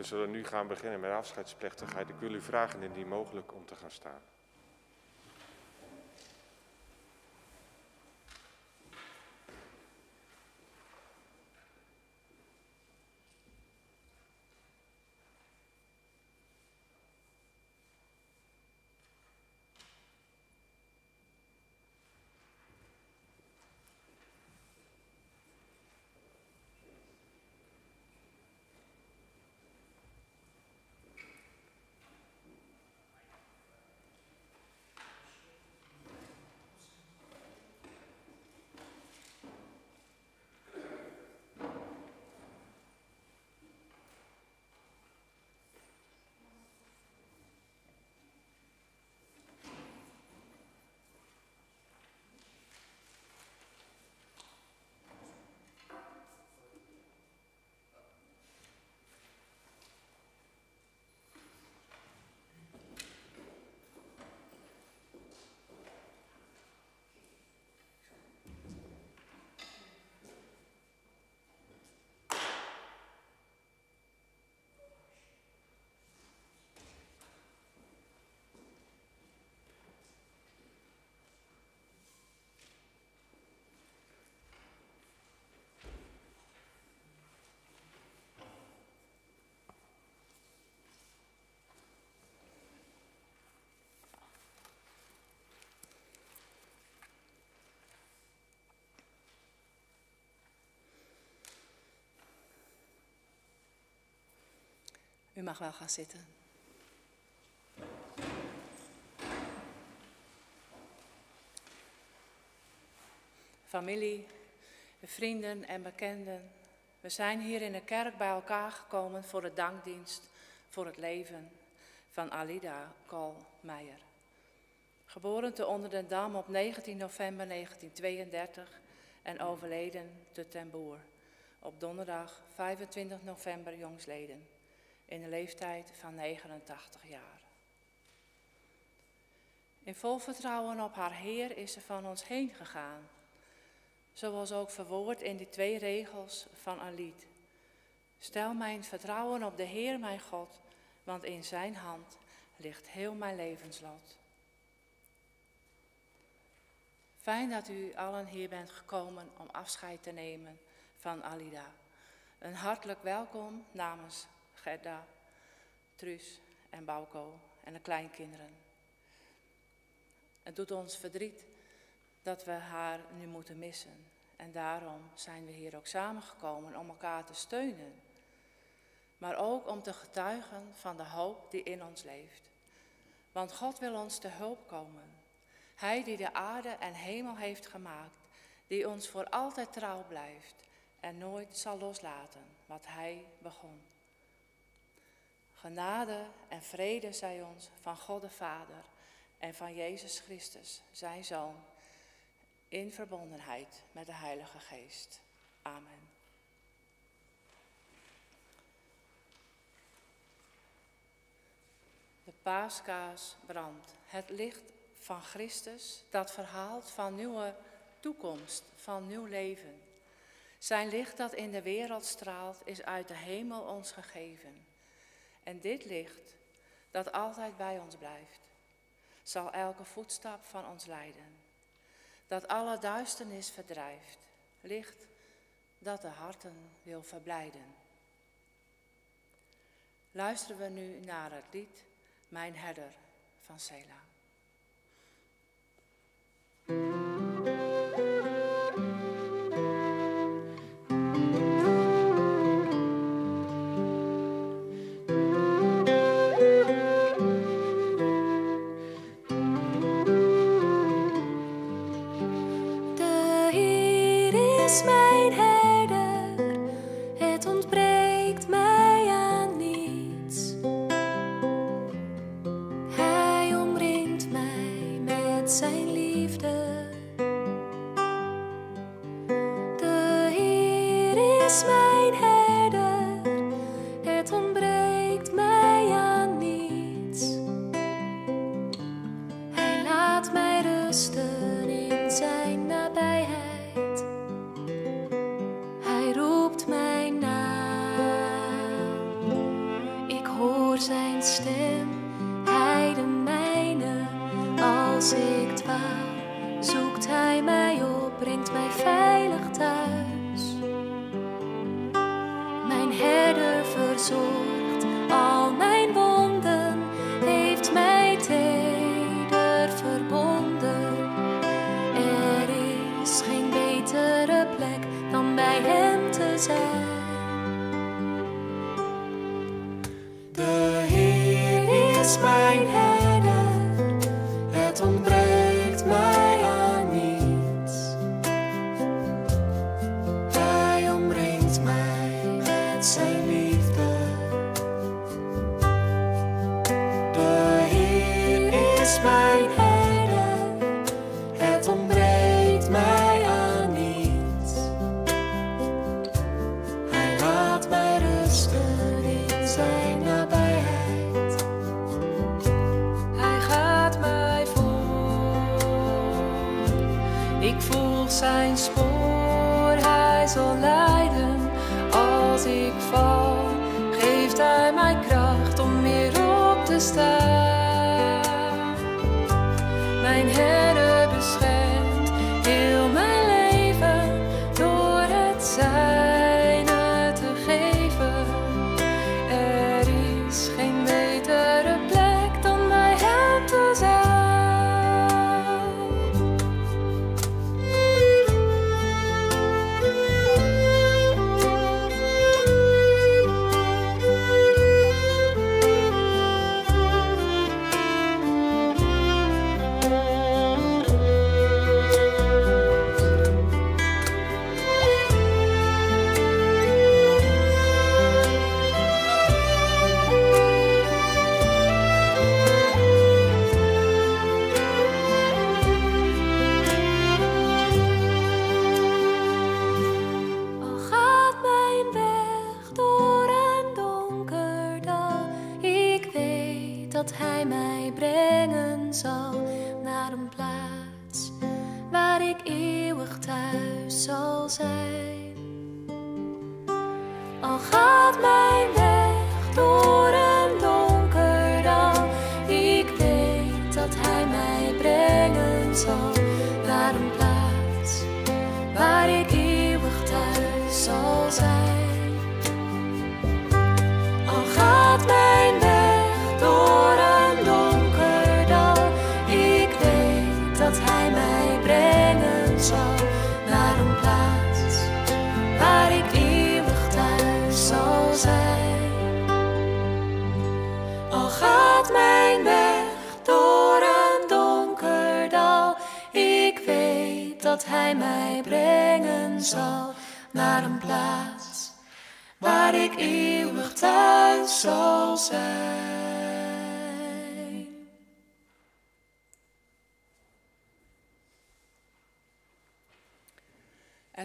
We zullen nu gaan beginnen met afscheidsplechtigheid. Ik wil u vragen indien mogelijk om te gaan staan. U mag wel gaan zitten. Familie, vrienden en bekenden, we zijn hier in de kerk bij elkaar gekomen voor de dankdienst voor het leven van Alida Koolmeijer. Geboren te Onder den Dam op 19 november 1932 en overleden te Ten Boer op donderdag 25 november jongsleden in de leeftijd van 89 jaar. In vol vertrouwen op haar Heer is ze van ons heen gegaan, zoals ook verwoord in die twee regels van een lied. Stel mijn vertrouwen op de Heer mijn God, want in zijn hand ligt heel mijn levenslot. Fijn dat u allen hier bent gekomen om afscheid te nemen van Alida. Een hartelijk welkom namens Gerda, Truus en Bauko en de kleinkinderen. Het doet ons verdriet dat we haar nu moeten missen. En daarom zijn we hier ook samengekomen om elkaar te steunen. Maar ook om te getuigen van de hoop die in ons leeft. Want God wil ons te hulp komen. Hij die de aarde en hemel heeft gemaakt, die ons voor altijd trouw blijft en nooit zal loslaten wat Hij begon. Genade en vrede zij ons van God de Vader en van Jezus Christus, zijn Zoon, in verbondenheid met de Heilige Geest. Amen. De paaskaas brandt. Het licht van Christus dat verhaalt van nieuwe toekomst, van nieuw leven. Zijn licht dat in de wereld straalt, is uit de hemel ons gegeven. En dit licht, dat altijd bij ons blijft, zal elke voetstap van ons leiden. Dat alle duisternis verdrijft, licht dat de harten wil verblijden. Luisteren we nu naar het lied Mijn herder van Sela. above.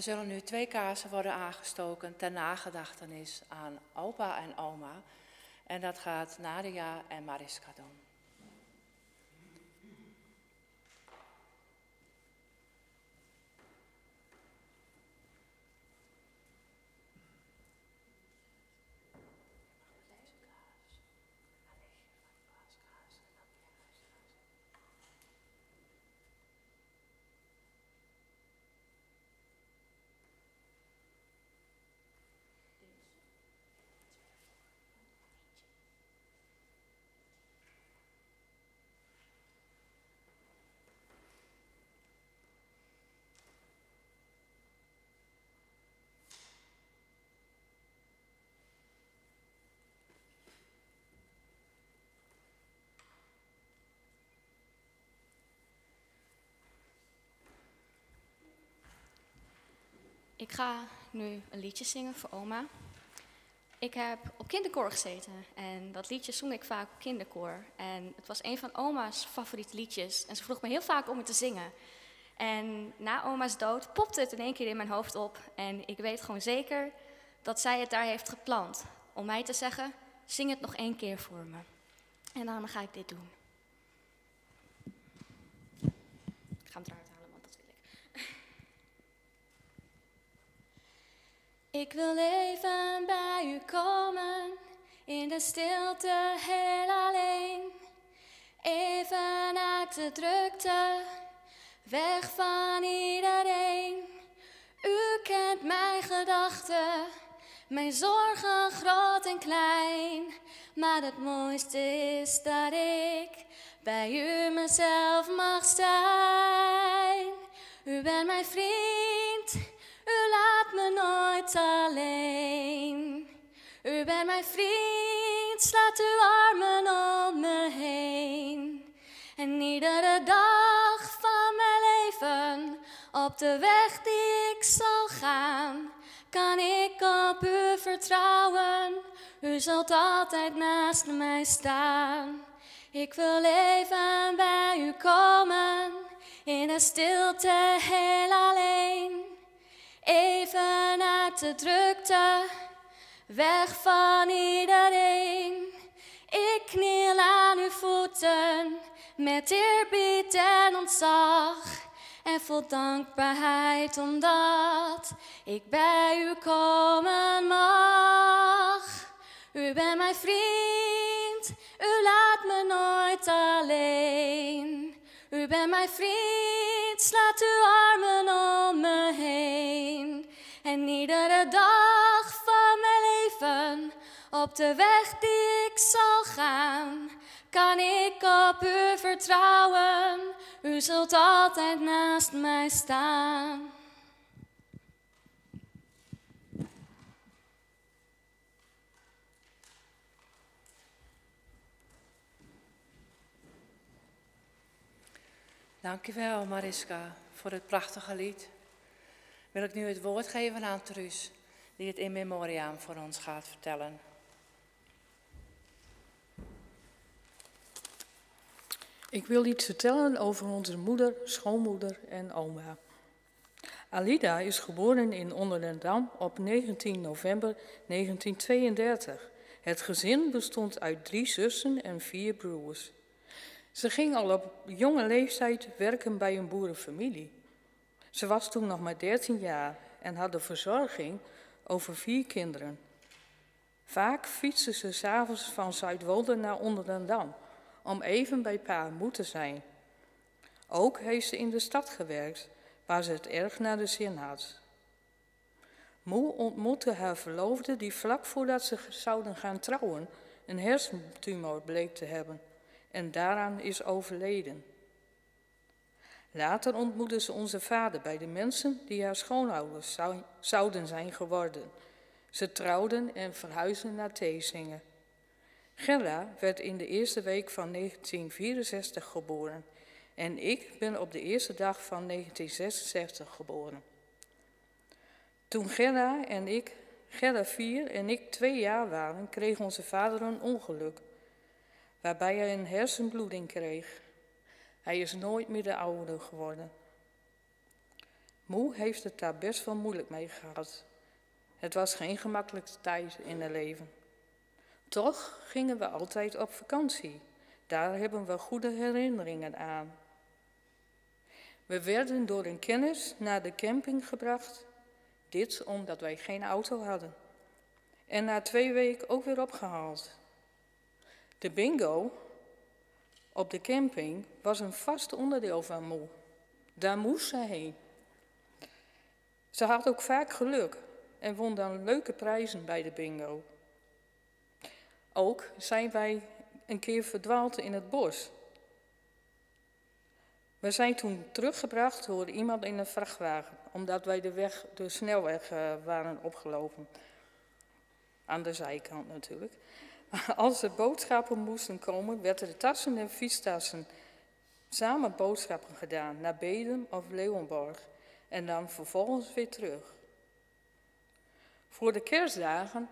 zullen nu twee kaarsen worden aangestoken ter nagedachtenis aan opa en oma. En dat gaat Nadia en Mariska doen. Ik ga nu een liedje zingen voor oma. Ik heb op kinderkoor gezeten en dat liedje zong ik vaak op kinderkoor. En het was een van oma's favoriete liedjes en ze vroeg me heel vaak om het te zingen. En na oma's dood popte het in één keer in mijn hoofd op en ik weet gewoon zeker dat zij het daar heeft gepland. Om mij te zeggen, zing het nog één keer voor me. En dan ga ik dit doen. Ik ga hem draaien. Ik wil even bij u komen, in de stilte heel alleen. Even uit de drukte, weg van iedereen. U kent mijn gedachten, mijn zorgen groot en klein. Maar het mooiste is dat ik bij u mezelf mag zijn. U bent mijn vriend u laat me nooit alleen. U bent mijn vriend, slaat uw armen om me heen. En iedere dag van mijn leven, op de weg die ik zal gaan, kan ik op u vertrouwen. U zult altijd naast mij staan. Ik wil even bij u komen, in de stilte heel alleen. Even uit de drukte, weg van iedereen. Ik kniel aan uw voeten, met eerbied en ontzag. En vol dankbaarheid omdat ik bij u komen mag. U bent mijn vriend, u laat me nooit alleen. U bent mijn vriend, slaat uw armen om me heen. En iedere dag van mijn leven, op de weg die ik zal gaan, kan ik op u vertrouwen. U zult altijd naast mij staan. Dankjewel Mariska voor het prachtige lied. Wil ik nu het woord geven aan Truus, die het in memoriam voor ons gaat vertellen. Ik wil iets vertellen over onze moeder, schoonmoeder en oma. Alida is geboren in Onderdendam op 19 november 1932. Het gezin bestond uit drie zussen en vier broers. Ze ging al op jonge leeftijd werken bij een boerenfamilie. Ze was toen nog maar 13 jaar en had de verzorging over vier kinderen. Vaak fietste ze s'avonds van Zuidwolde naar Onderdendam om even bij pa moe te zijn. Ook heeft ze in de stad gewerkt, waar ze het erg naar de zin had. Moe ontmoette haar verloofde die vlak voordat ze zouden gaan trouwen een hersentumor bleek te hebben en daaraan is overleden. Later ontmoette ze onze vader bij de mensen die haar schoonouders zou, zouden zijn geworden. Ze trouwden en verhuisden naar Theesingen. Gerda werd in de eerste week van 1964 geboren en ik ben op de eerste dag van 1966 geboren. Toen Gerda en ik, Gerda vier en ik twee jaar waren, kreeg onze vader een ongeluk, waarbij hij een hersenbloeding kreeg. Hij is nooit meer de oude geworden. Moe heeft het daar best wel moeilijk mee gehad. Het was geen gemakkelijke tijd in haar leven. Toch gingen we altijd op vakantie. Daar hebben we goede herinneringen aan. We werden door een kennis naar de camping gebracht. Dit omdat wij geen auto hadden. En na twee weken ook weer opgehaald. De bingo op de camping was een vast onderdeel van Moe. Daar moest ze heen. Ze had ook vaak geluk en won dan leuke prijzen bij de bingo. Ook zijn wij een keer verdwaald in het bos. We zijn toen teruggebracht door iemand in een vrachtwagen, omdat wij de weg, de snelweg uh, waren opgelopen. Aan de zijkant natuurlijk. Als er boodschappen moesten komen, werden de tassen en fietstassen samen boodschappen gedaan naar Bedum of Leeuwenborg en dan vervolgens weer terug. Voor de kerstdagen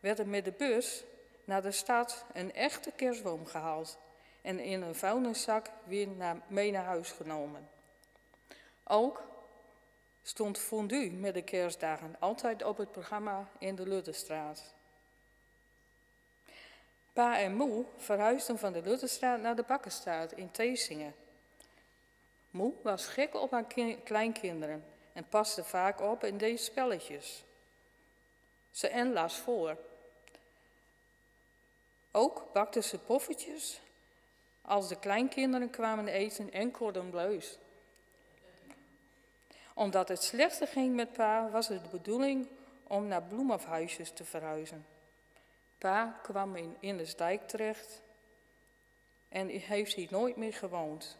werd er met de bus naar de stad een echte kerstboom gehaald en in een vuilniszak weer naar, mee naar huis genomen. Ook stond fondue met de kerstdagen altijd op het programma in de Lutterstraat. Pa en Moe verhuisden van de Lutterstraat naar de Bakkenstraat in Theesingen. Moe was gek op haar kleinkinderen en paste vaak op in deze spelletjes. Ze en las voor. Ook bakte ze poffertjes als de kleinkinderen kwamen eten en Cordon Bleus. Omdat het slechter ging met pa, was het de bedoeling om naar bloemafhuisjes te verhuizen. Pa kwam in Indersdijk terecht en heeft hier nooit meer gewoond.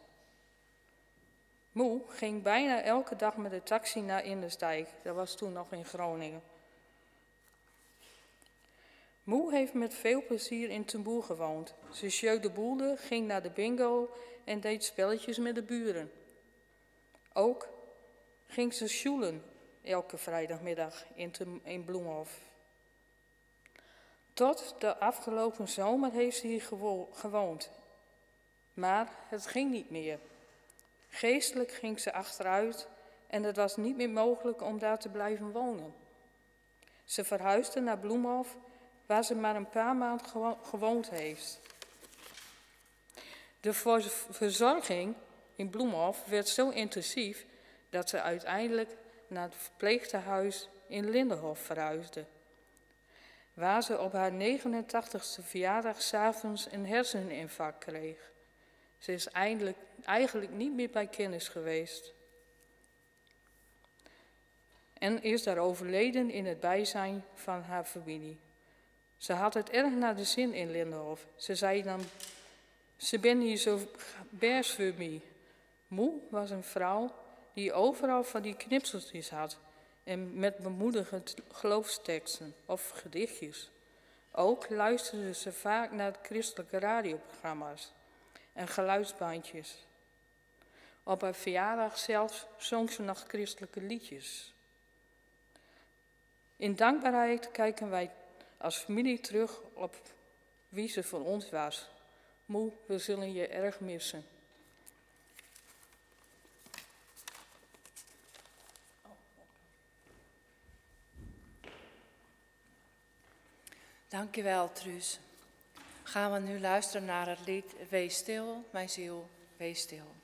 Moe ging bijna elke dag met de taxi naar Indersdijk. Dat was toen nog in Groningen. Moe heeft met veel plezier in Temboer gewoond. Ze sjeu de boelde, ging naar de bingo en deed spelletjes met de buren. Ook ging ze sjoelen elke vrijdagmiddag in, in Bloemhof. Tot de afgelopen zomer heeft ze hier gewoond. Maar het ging niet meer. Geestelijk ging ze achteruit en het was niet meer mogelijk om daar te blijven wonen. Ze verhuisde naar Bloemhof, waar ze maar een paar maanden gewoond heeft. De verzorging in Bloemhof werd zo intensief dat ze uiteindelijk naar het verpleegtehuis in Lindenhof verhuisde. Waar ze op haar 89ste verjaardag s'avonds een herseninfarct kreeg. Ze is eindelijk, eigenlijk niet meer bij kennis geweest. En is daar overleden in het bijzijn van haar familie. Ze had het erg naar de zin in Lindenhof. Ze zei dan, ze ben hier zo bers voor mij. Moe was een vrouw die overal van die knipseltjes had en met bemoedigend geloofsteksten of gedichtjes. Ook luisterde ze vaak naar christelijke radioprogramma's en geluidsbandjes. Op haar verjaardag zelfs zong ze nog christelijke liedjes. In dankbaarheid kijken wij als familie terug op wie ze voor ons was. Moe, we zullen je erg missen. Dankjewel, Truus. Gaan we nu luisteren naar het lied Wees stil, mijn ziel, wees stil.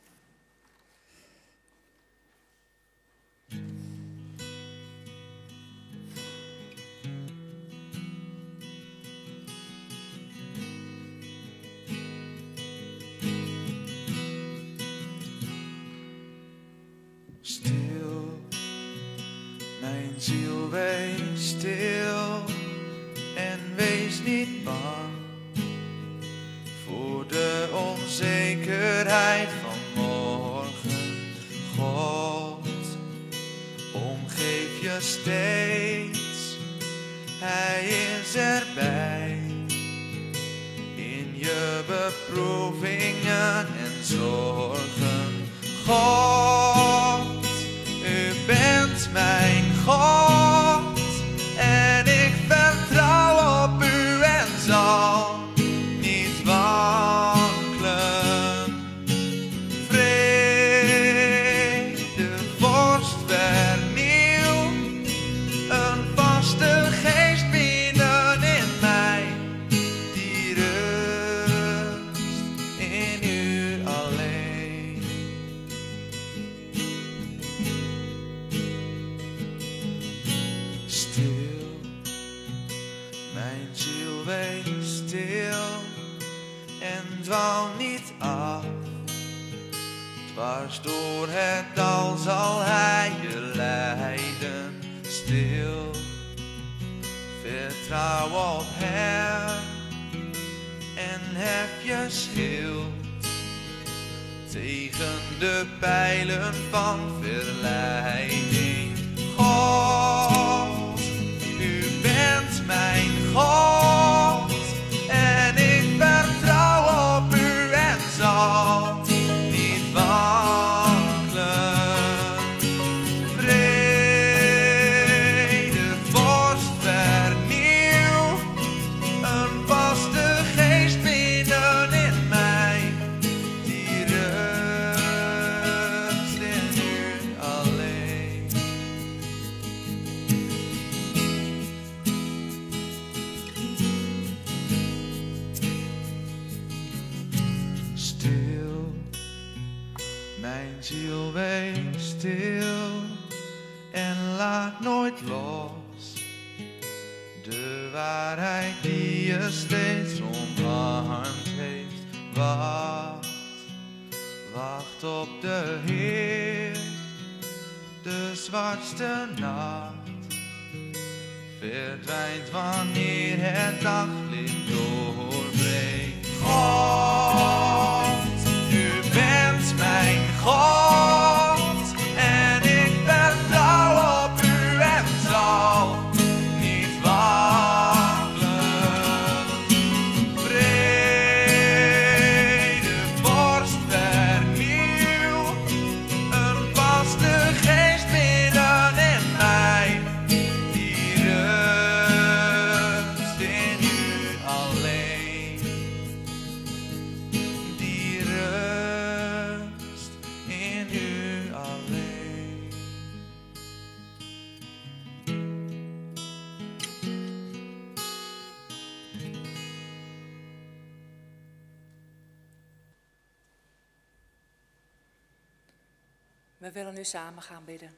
Samen gaan bidden.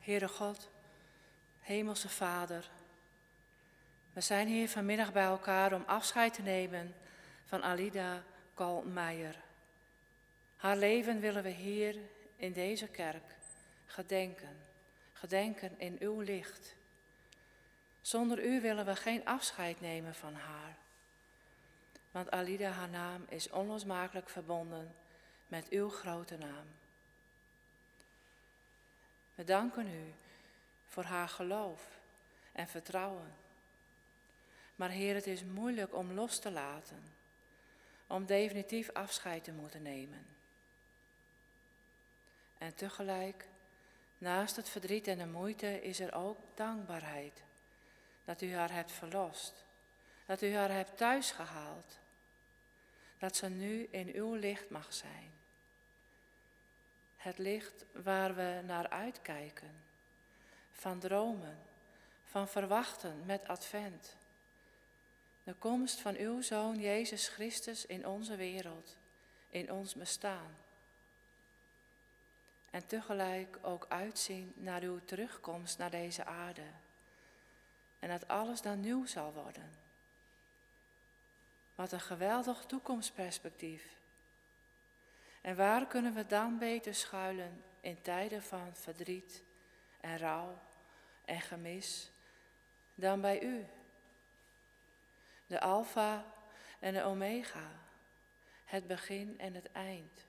Heere God, Hemelse Vader, we zijn hier vanmiddag bij elkaar om afscheid te nemen van Alida Kalmeijer. Haar leven willen we hier in deze kerk gedenken, gedenken in uw licht. Zonder u willen we geen afscheid nemen van haar. Want Alida, haar naam, is onlosmakelijk verbonden met uw grote naam. We danken u voor haar geloof en vertrouwen. Maar Heer, het is moeilijk om los te laten, om definitief afscheid te moeten nemen. En tegelijk, naast het verdriet en de moeite, is er ook dankbaarheid dat u haar hebt verlost, dat u haar hebt thuisgehaald, dat ze nu in uw licht mag zijn. Het licht waar we naar uitkijken, van dromen, van verwachten met advent. De komst van uw Zoon Jezus Christus in onze wereld, in ons bestaan. En tegelijk ook uitzien naar uw terugkomst naar deze aarde. En dat alles dan nieuw zal worden. Wat een geweldig toekomstperspectief. En waar kunnen we dan beter schuilen in tijden van verdriet en rouw en gemis dan bij u? De Alpha en de Omega, het begin en het eind.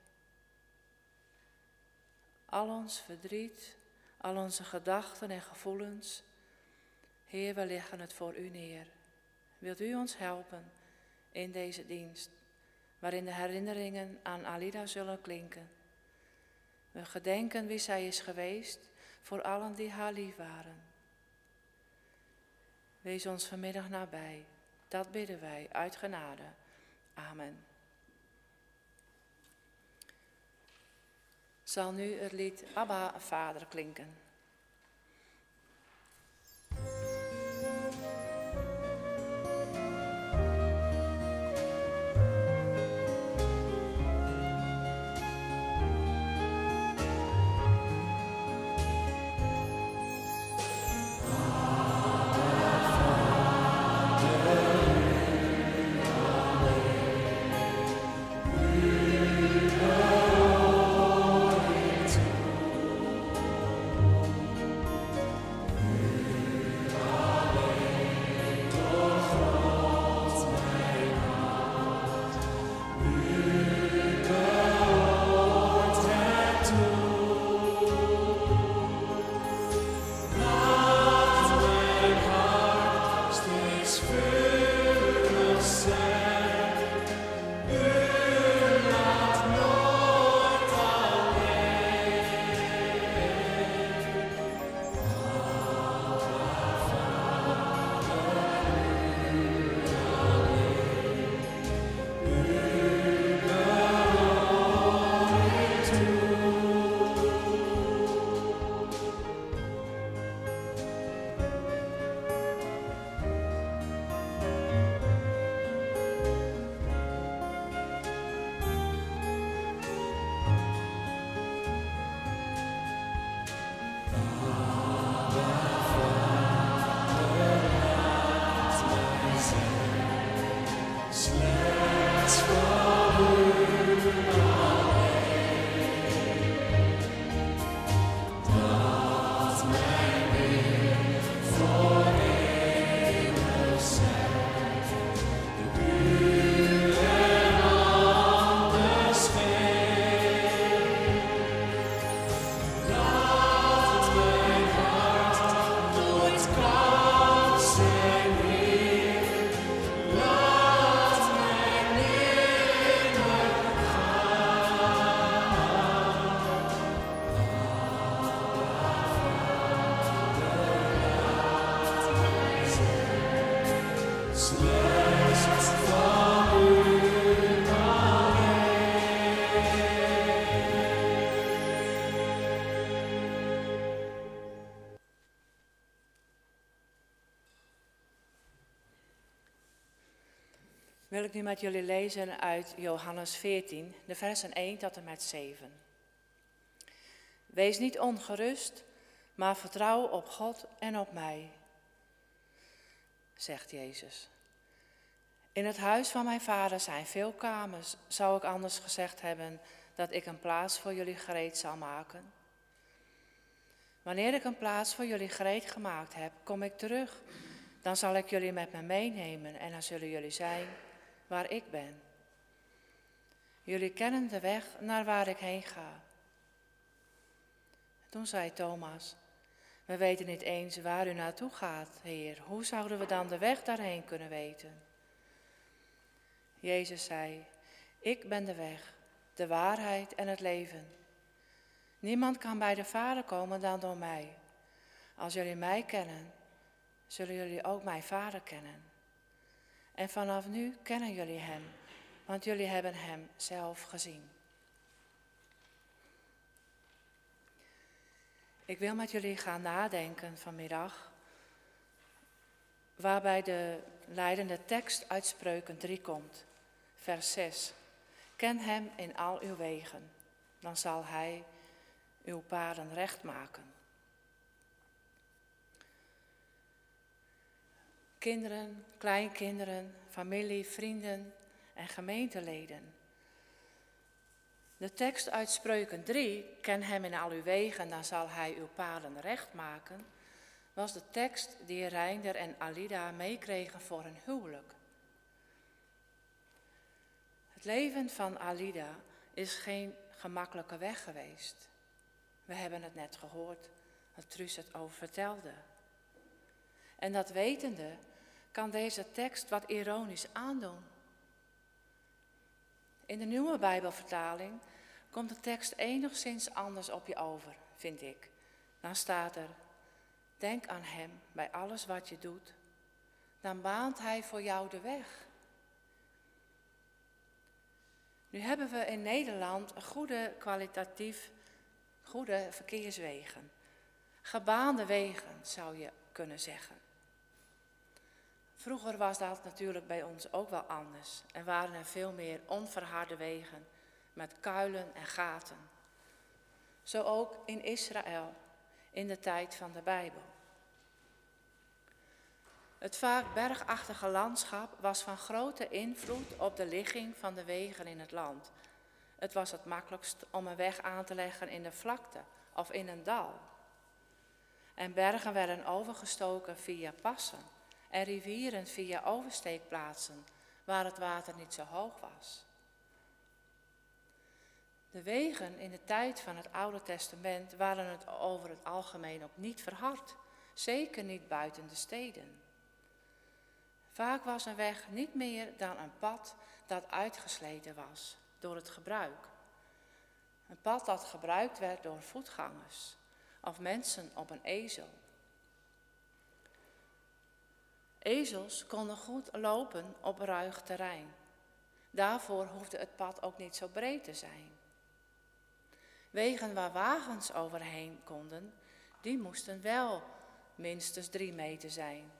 Al ons verdriet, al onze gedachten en gevoelens, Heer, we leggen het voor u neer. Wilt u ons helpen in deze dienst? Waarin de herinneringen aan Alida zullen klinken. We gedenken wie zij is geweest voor allen die haar lief waren. Wees ons vanmiddag nabij, dat bidden wij uit genade. Amen. Zal nu het lied Abba Vader klinken. Wil ik nu met jullie lezen uit Johannes 14, de versen 1 tot en met 7. Wees niet ongerust, maar vertrouw op God en op mij, zegt Jezus. In het huis van mijn vader zijn veel kamers, zou ik anders gezegd hebben dat ik een plaats voor jullie gereed zal maken. Wanneer ik een plaats voor jullie gereed gemaakt heb, kom ik terug. Dan zal ik jullie met me meenemen en dan zullen jullie zijn waar ik ben. Jullie kennen de weg naar waar ik heen ga. Toen zei Thomas, we weten niet eens waar u naartoe gaat, Heer. Hoe zouden we dan de weg daarheen kunnen weten? Jezus zei, ik ben de weg, de waarheid en het leven. Niemand kan bij de Vader komen dan door mij. Als jullie mij kennen, zullen jullie ook mijn Vader kennen. En vanaf nu kennen jullie Hem, want jullie hebben Hem zelf gezien. Ik wil met jullie gaan nadenken vanmiddag, waarbij de leidende tekst uit Spreuken 3 komt, vers 6. Ken Hem in al uw wegen, dan zal Hij uw paden recht maken. Kinderen, kleinkinderen, familie, vrienden en gemeenteleden. De tekst uit Spreuken 3, ken hem in al uw wegen, dan zal hij uw paden recht maken, was de tekst die Reinder en Alida meekregen voor hun huwelijk. Het leven van Alida is geen gemakkelijke weg geweest. We hebben het net gehoord, dat Truus het over vertelde. En dat wetende kan deze tekst wat ironisch aandoen. In de nieuwe Bijbelvertaling komt de tekst enigszins anders op je over, vind ik. Dan staat er, denk aan Hem bij alles wat je doet. Dan baant Hij voor jou de weg. Nu hebben we in Nederland goede kwalitatief goede verkeerswegen. Gebaande wegen zou je kunnen zeggen. Vroeger was dat natuurlijk bij ons ook wel anders en waren er veel meer onverharde wegen met kuilen en gaten. Zo ook in Israël in de tijd van de Bijbel. Het vaak bergachtige landschap was van grote invloed op de ligging van de wegen in het land. Het was het makkelijkst om een weg aan te leggen in de vlakte of in een dal. En bergen werden overgestoken via passen en rivieren via oversteekplaatsen waar het water niet zo hoog was. De wegen in de tijd van het Oude Testament waren het over het algemeen ook niet verhard, zeker niet buiten de steden. Vaak was een weg niet meer dan een pad dat uitgesleten was door het gebruik. Een pad dat gebruikt werd door voetgangers of mensen op een ezel. Ezels konden goed lopen op ruig terrein. Daarvoor hoefde het pad ook niet zo breed te zijn. Wegen waar wagens overheen konden, die moesten wel minstens drie meter zijn.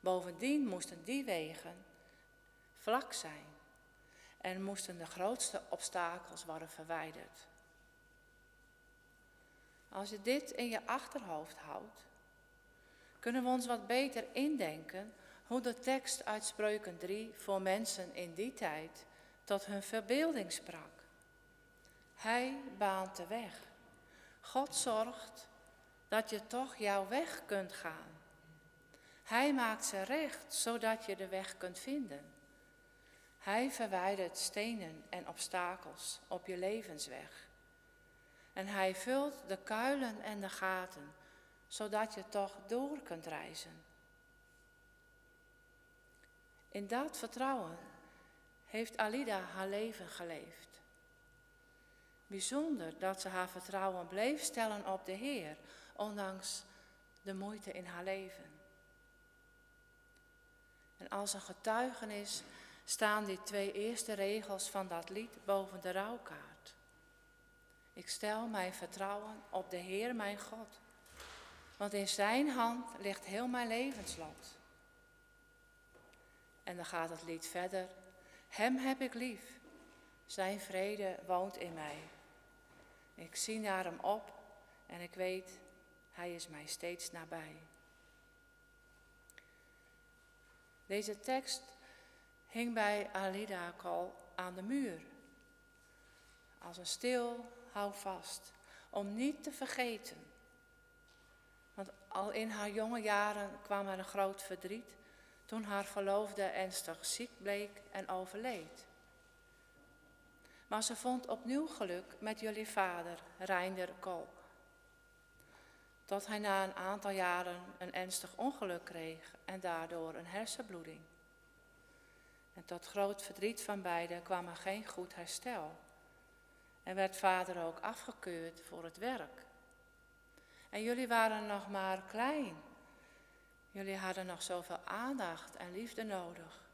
Bovendien moesten die wegen vlak zijn en moesten de grootste obstakels worden verwijderd. Als je dit in je achterhoofd houdt, kunnen we ons wat beter indenken hoe de tekst uit Spreuken 3 voor mensen in die tijd tot hun verbeelding sprak. Hij baant de weg. God zorgt dat je toch jouw weg kunt gaan. Hij maakt ze recht, zodat je de weg kunt vinden. Hij verwijdert stenen en obstakels op je levensweg. En hij vult de kuilen en de gaten, zodat je toch door kunt reizen. In dat vertrouwen heeft Alida haar leven geleefd. Bijzonder dat ze haar vertrouwen bleef stellen op de Heer, ondanks de moeite in haar leven. En als een getuigenis staan die twee eerste regels van dat lied boven de rouwkaart. Ik stel mijn vertrouwen op de Heer mijn God, want in Zijn hand ligt heel mijn levenslot. En dan gaat het lied verder. Hem heb ik lief. Zijn vrede woont in mij. Ik zie naar hem op en ik weet, hij is mij steeds nabij. Deze tekst hing bij Alida al aan de muur. Als een stil hou vast, om niet te vergeten. Al in haar jonge jaren kwam er een groot verdriet toen haar verloofde ernstig ziek bleek en overleed. Maar ze vond opnieuw geluk met jullie vader, Reinder Kolk. Tot hij na een aantal jaren een ernstig ongeluk kreeg en daardoor een hersenbloeding. En tot groot verdriet van beiden kwam er geen goed herstel. En werd vader ook afgekeurd voor het werk. En jullie waren nog maar klein. Jullie hadden nog zoveel aandacht en liefde nodig.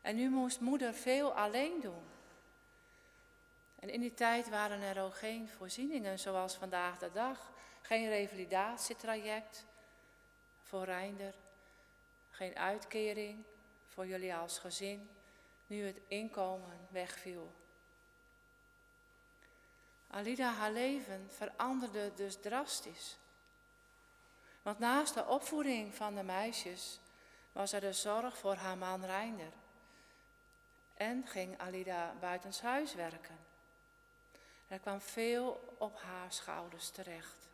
En nu moest moeder veel alleen doen. En in die tijd waren er ook geen voorzieningen zoals vandaag de dag. Geen revalidatietraject voor Reinder. Geen uitkering voor jullie als gezin, nu het inkomen wegviel. Alida, haar leven veranderde dus drastisch. Want naast de opvoeding van de meisjes was er de zorg voor haar man Reinder. En ging Alida buitenshuis werken. Er kwam veel op haar schouders terecht.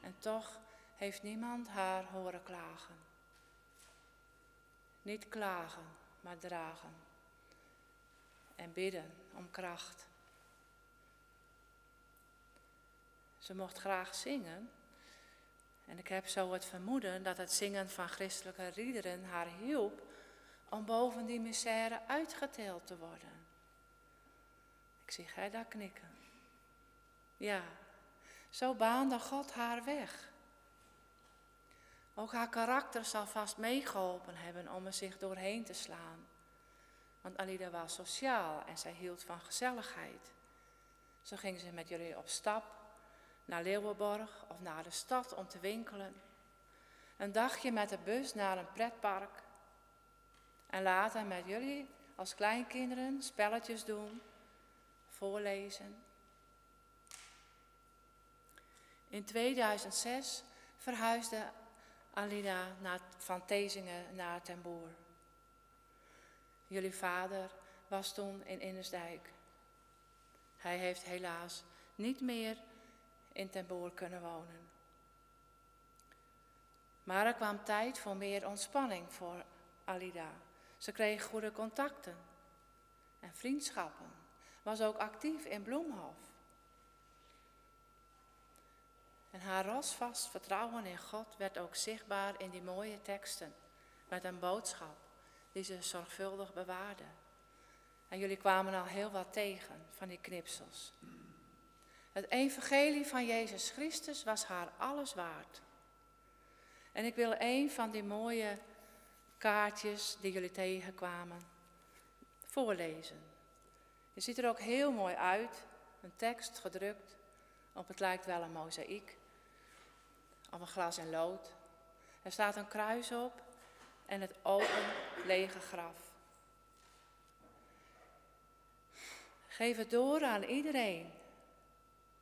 En toch heeft niemand haar horen klagen. Niet klagen, maar dragen. En bidden om kracht. Ze mocht graag zingen. En ik heb zo het vermoeden dat het zingen van christelijke liederen haar hielp om boven die misère uitgeteeld te worden. Ik zie daar knikken. Ja, zo baande God haar weg. Ook haar karakter zal vast meegeholpen hebben om er zich doorheen te slaan. Want Alida was sociaal en zij hield van gezelligheid. Zo ging ze met jullie op stap naar Leeuwenborg of naar de stad om te winkelen. Een dagje met de bus naar een pretpark. En later met jullie als kleinkinderen spelletjes doen, voorlezen. In 2006 verhuisde Alida naar, van Tezingen naar Ten Boer. Jullie vader was toen in Innersdijk. Hij heeft helaas niet meer in Ten Boer kunnen wonen. Maar er kwam tijd voor meer ontspanning voor Alida. Ze kreeg goede contacten en vriendschappen. Was ook actief in Bloemhof. En haar rosvast vertrouwen in God werd ook zichtbaar in die mooie teksten. Met een boodschap die ze zorgvuldig bewaarde. En jullie kwamen al heel wat tegen van die knipsels. Het evangelie van Jezus Christus was haar alles waard. En ik wil een van die mooie kaartjes die jullie tegenkwamen voorlezen. Je ziet er ook heel mooi uit, een tekst gedrukt, op het lijkt wel een mozaïek of een glas en lood. Er staat een kruis op en het open, lege graf. Geef het door aan iedereen.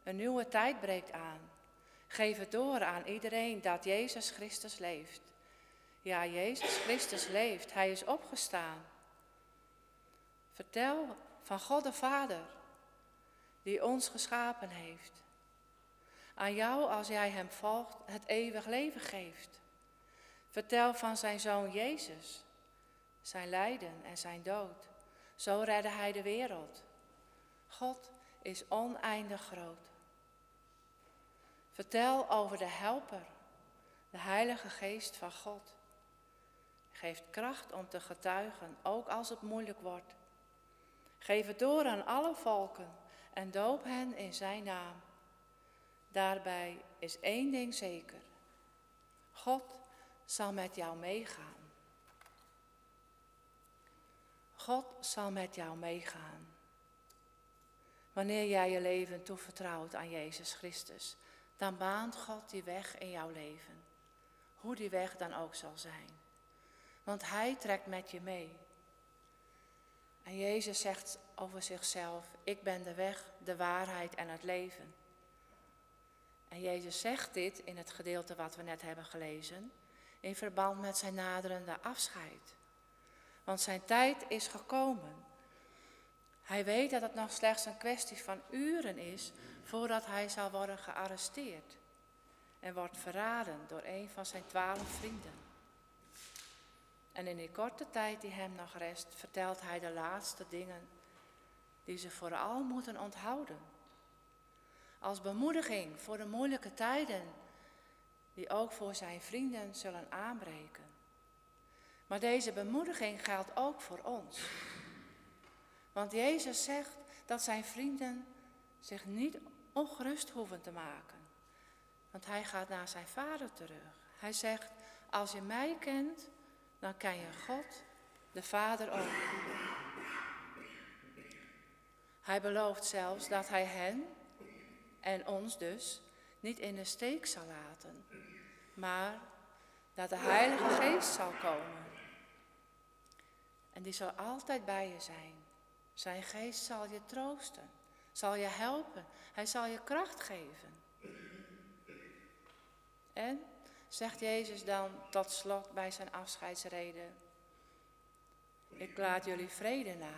Een nieuwe tijd breekt aan. Geef het door aan iedereen dat Jezus Christus leeft. Ja, Jezus Christus leeft. Hij is opgestaan. Vertel van God de Vader, die ons geschapen heeft aan jou, als jij hem volgt, het eeuwig leven geeft. Vertel van zijn zoon Jezus, zijn lijden en zijn dood. Zo redde hij de wereld. God is oneindig groot. Vertel over de Helper, de Heilige Geest van God. Geeft kracht om te getuigen, ook als het moeilijk wordt. Geef het door aan alle volken en doop hen in zijn naam. Daarbij is één ding zeker. God zal met jou meegaan. God zal met jou meegaan. Wanneer jij je leven toevertrouwt aan Jezus Christus, dan baant God die weg in jouw leven. Hoe die weg dan ook zal zijn. Want Hij trekt met je mee. En Jezus zegt over zichzelf, ik ben de weg, de waarheid en het leven. En Jezus zegt dit in het gedeelte wat we net hebben gelezen, in verband met zijn naderende afscheid. Want zijn tijd is gekomen. Hij weet dat het nog slechts een kwestie van uren is voordat hij zal worden gearresteerd en wordt verraden door een van zijn twaalf vrienden. En in die korte tijd die hem nog rest, vertelt hij de laatste dingen die ze vooral moeten onthouden. Als bemoediging voor de moeilijke tijden die ook voor zijn vrienden zullen aanbreken. Maar deze bemoediging geldt ook voor ons. Want Jezus zegt dat zijn vrienden zich niet ongerust hoeven te maken. Want hij gaat naar zijn vader terug. Hij zegt, als je mij kent, dan ken je God, de Vader ook. Hij belooft zelfs dat hij hen, en ons dus, niet in de steek zal laten, maar dat de Heilige Geest zal komen. En die zal altijd bij je zijn. Zijn geest zal je troosten, zal je helpen, hij zal je kracht geven. En, zegt Jezus dan tot slot bij zijn afscheidsreden, ik laat jullie vrede na.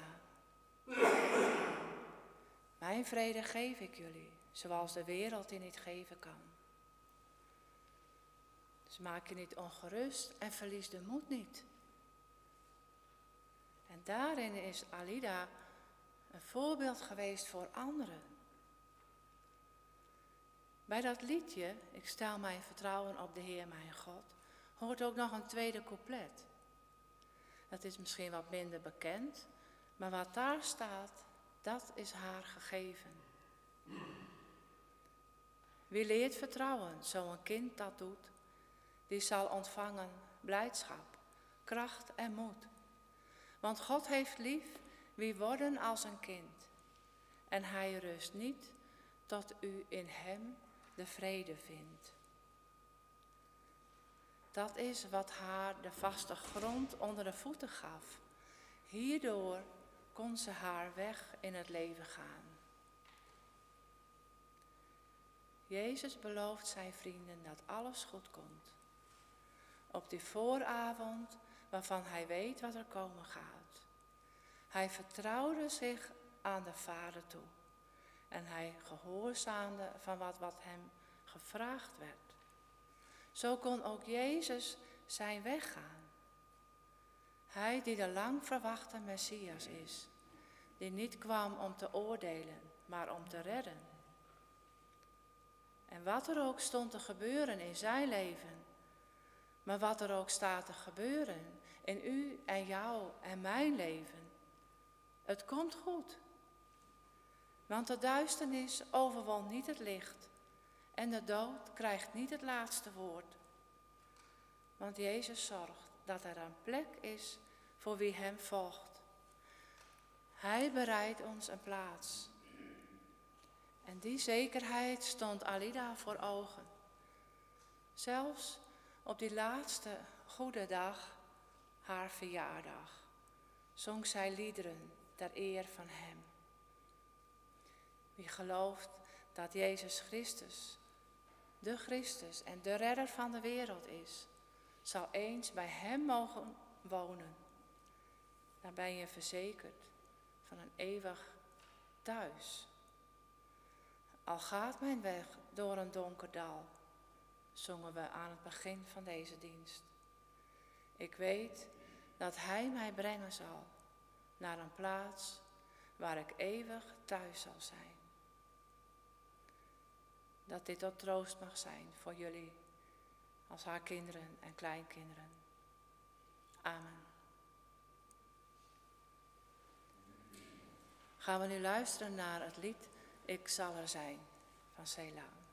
Mijn vrede geef ik jullie, zoals de wereld die niet geven kan. Dus maak je niet ongerust en verlies de moed niet. En daarin is Alida een voorbeeld geweest voor anderen. Bij dat liedje, ik stel mijn vertrouwen op de Heer mijn God, hoort ook nog een tweede couplet. Dat is misschien wat minder bekend, maar wat daar staat, dat is haar gegeven. Wie leert vertrouwen, zo'n kind dat doet, die zal ontvangen blijdschap, kracht en moed. Want God heeft lief wie worden als een kind. En hij rust niet tot u in hem de vrede vindt. Dat is wat haar de vaste grond onder de voeten gaf. Hierdoor kon ze haar weg in het leven gaan. Jezus belooft zijn vrienden dat alles goed komt. Op die vooravond waarvan hij weet wat er komen gaat. Hij vertrouwde zich aan de Vader toe en hij gehoorzaamde van wat, wat hem gevraagd werd. Zo kon ook Jezus zijn weg gaan. Hij die de lang verwachte Messias is, die niet kwam om te oordelen, maar om te redden. En wat er ook stond te gebeuren in zijn leven, maar wat er ook staat te gebeuren in u en jou en mijn leven, het komt goed. Want de duisternis overwon niet het licht en de dood krijgt niet het laatste woord. Want Jezus zorgt dat er een plek is voor wie Hem volgt. Hij bereidt ons een plaats. En die zekerheid stond Alida voor ogen. Zelfs op die laatste goede dag, haar verjaardag, zong zij liederen ter eer van Hem. Wie gelooft dat Jezus Christus, de Christus en de redder van de wereld is, zal eens bij Hem mogen wonen. Dan ben je verzekerd van een eeuwig thuis. Al gaat mijn weg door een donker dal, zongen we aan het begin van deze dienst. Ik weet dat Hij mij brengen zal naar een plaats waar ik eeuwig thuis zal zijn. Dat dit tot troost mag zijn voor jullie als haar kinderen en kleinkinderen. Amen. Gaan we nu luisteren naar het lied Ik zal er zijn van Selah.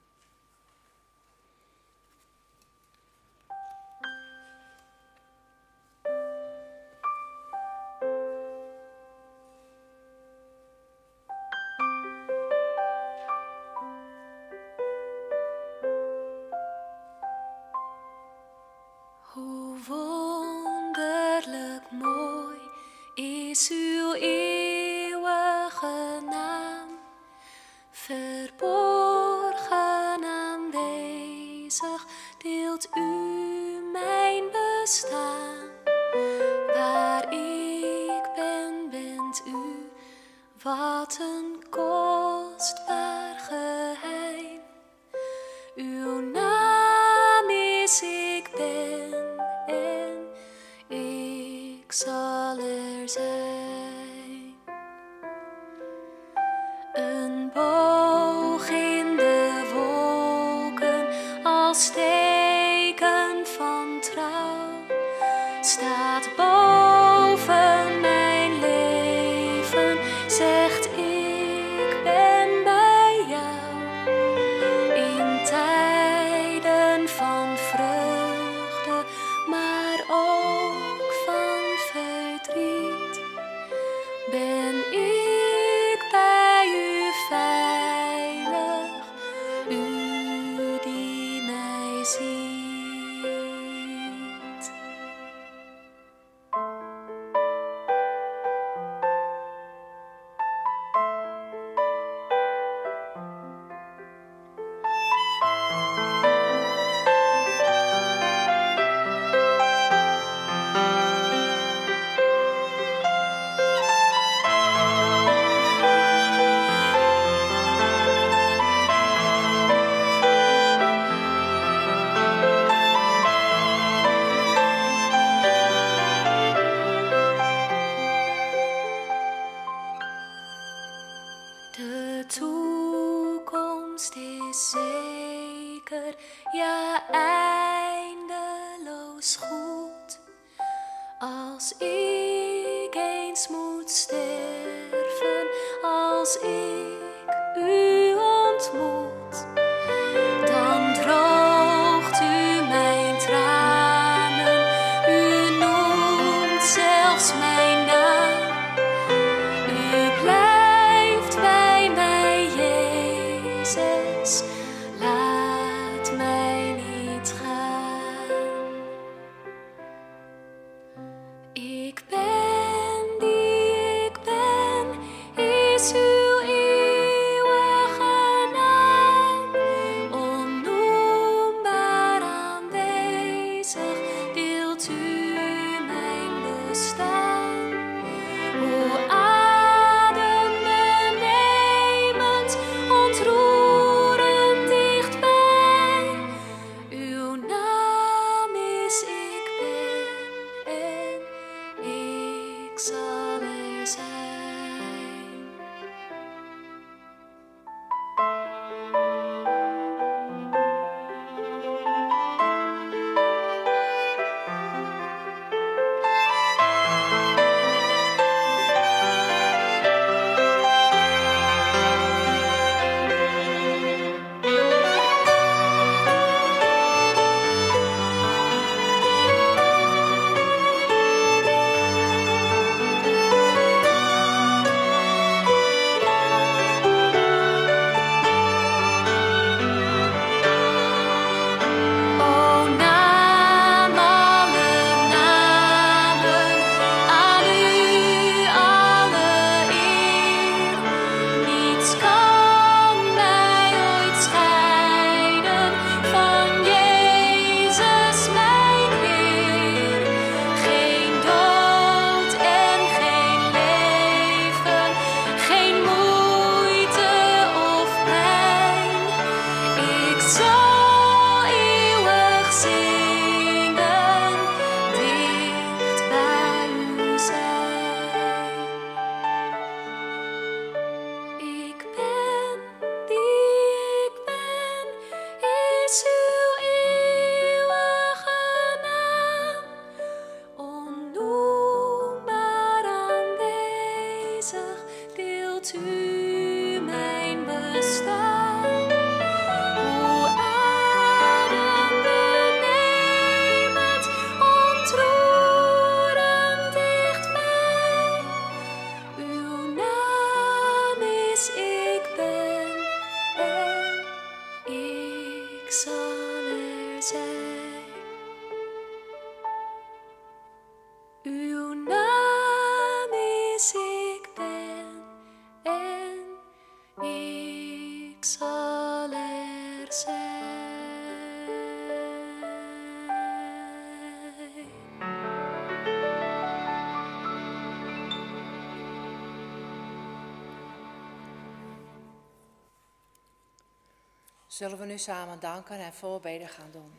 zullen we nu samen danken en voorbeden gaan doen.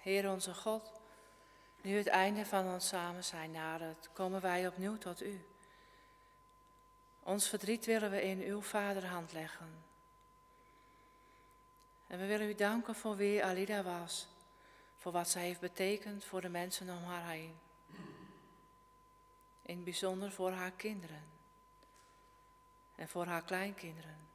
Heer onze God, nu het einde van ons samen zijn nadert, komen wij opnieuw tot U. Ons verdriet willen we in Uw Vaderhand leggen. En we willen U danken voor wie Alida was, voor wat zij heeft betekend voor de mensen om haar heen. In het bijzonder voor haar kinderen. En voor haar kleinkinderen.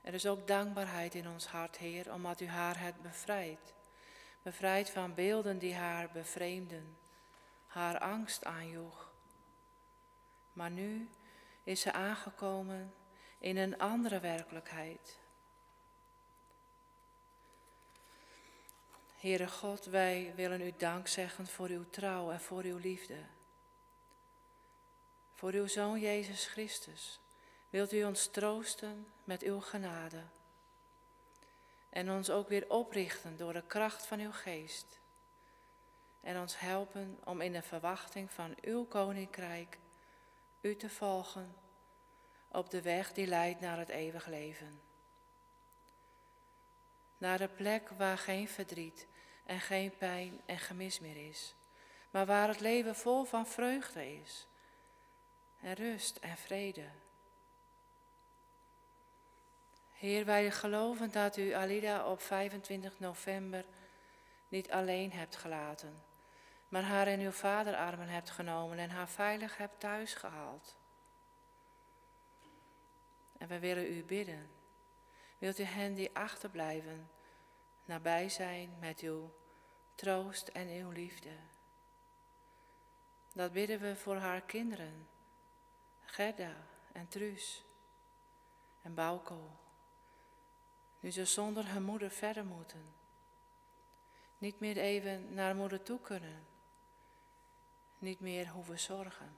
Er is ook dankbaarheid in ons hart, Heer, omdat u haar hebt bevrijd. Bevrijd van beelden die haar bevreemden, haar angst aanjoeg. Maar nu is ze aangekomen in een andere werkelijkheid. Heere God, wij willen u dank zeggen voor uw trouw en voor uw liefde. Voor uw Zoon Jezus Christus wilt u ons troosten met uw genade. En ons ook weer oprichten door de kracht van uw geest. En ons helpen om in de verwachting van uw koninkrijk u te volgen op de weg die leidt naar het eeuwig leven. Naar de plek waar geen verdriet en geen pijn en gemis meer is, maar waar het leven vol van vreugde is en rust en vrede. Heer, wij geloven dat u Alida op 25 november niet alleen hebt gelaten, maar haar in uw vaderarmen hebt genomen en haar veilig hebt thuisgehaald. En we willen u bidden. Wilt u hen die achterblijven nabij zijn met uw troost en uw liefde? Dat bidden we voor haar kinderen, Gerda en Truus en Bauko. Nu ze zonder hun moeder verder moeten. Niet meer even naar moeder toe kunnen. Niet meer hoeven zorgen.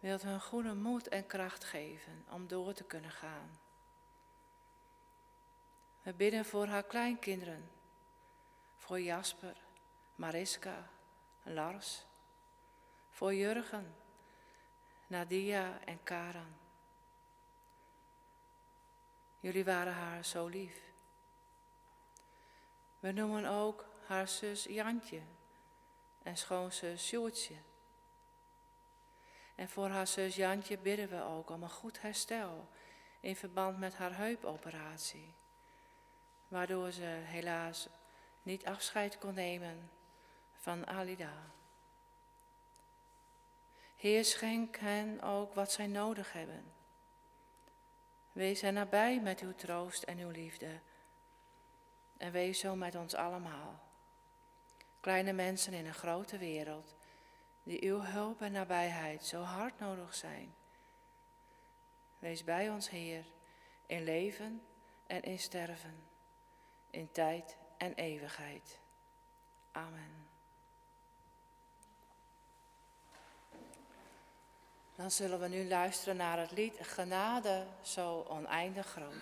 Wilt hun goede moed en kracht geven om door te kunnen gaan. We bidden voor haar kleinkinderen. Voor Jasper, Mariska, Lars. Voor Jurgen, Nadia en Karan. Jullie waren haar zo lief. We noemen ook haar zus Jantje en schoonzus Sjoerdje. En voor haar zus Jantje bidden we ook om een goed herstel in verband met haar heupoperatie, waardoor ze helaas niet afscheid kon nemen van Alida. Heer, schenk hen ook wat zij nodig hebben Wees hen nabij met uw troost en uw liefde. En wees zo met ons allemaal. Kleine mensen in een grote wereld, die uw hulp en nabijheid zo hard nodig zijn. Wees bij ons, Heer, in leven en in sterven, in tijd en eeuwigheid. Amen. Dan zullen we nu luisteren naar het lied Genade zo oneindig groot.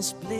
Was blind,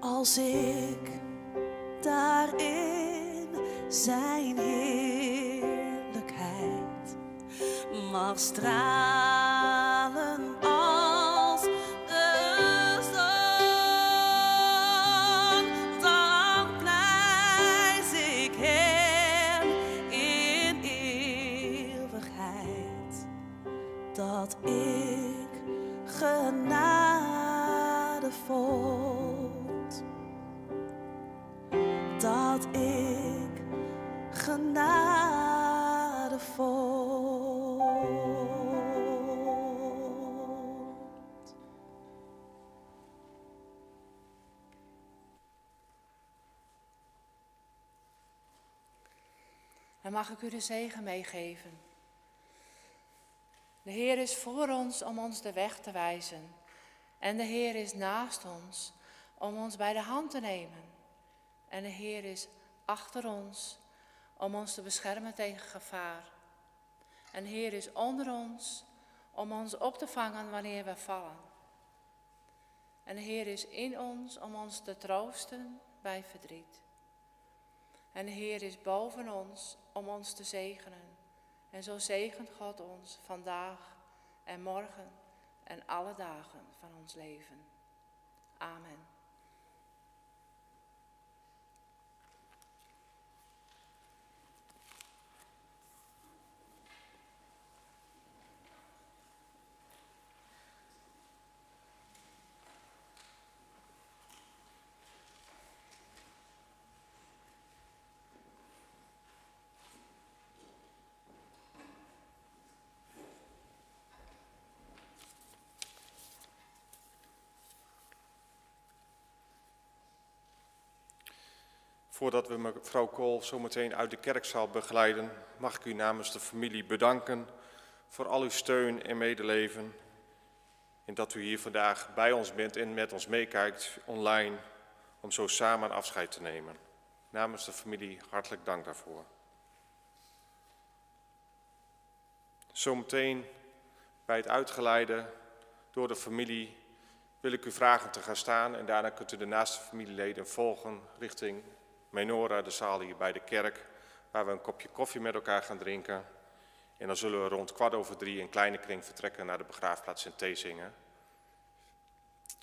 als ik daarin zijn heerlijkheid mag stralen mag ik u de zegen meegeven. De Heer is voor ons om ons de weg te wijzen. En de Heer is naast ons om ons bij de hand te nemen. En de Heer is achter ons om ons te beschermen tegen gevaar. En de Heer is onder ons om ons op te vangen wanneer we vallen. En de Heer is in ons om ons te troosten bij verdriet. En de Heer is boven ons om ons te zegenen. En zo zegent God ons vandaag en morgen en alle dagen van ons leven. Amen. Voordat we mevrouw Kool zometeen uit de kerkzaal begeleiden, mag ik u namens de familie bedanken voor al uw steun en medeleven. En dat u hier vandaag bij ons bent en met ons meekijkt online om zo samen afscheid te nemen. Namens de familie hartelijk dank daarvoor. Zometeen bij het uitgeleide door de familie wil ik u vragen te gaan staan en daarna kunt u de naaste familieleden volgen richting Menora, de zaal hier bij de kerk, waar we een kopje koffie met elkaar gaan drinken. En dan zullen we rond kwart over drie in kleine kring vertrekken naar de begraafplaats in Theezingen.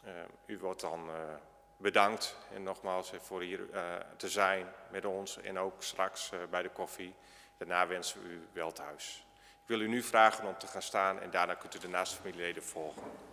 Uh, u wordt dan uh, bedankt en nogmaals voor hier te zijn met ons en ook straks bij de koffie. Daarna wensen we u wel thuis. Ik wil u nu vragen om te gaan staan en daarna kunt u de naaste familieleden volgen.